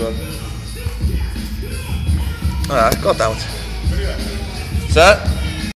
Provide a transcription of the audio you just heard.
but... Alright, got that one. Sir.